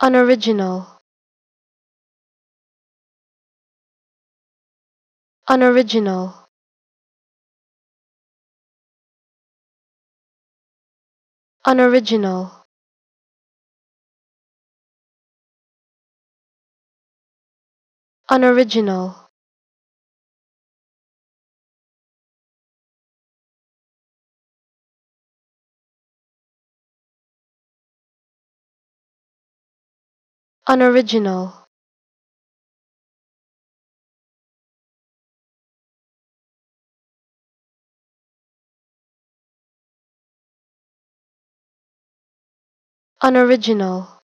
unoriginal. Unoriginal. Unoriginal. Unoriginal unoriginal. Unoriginal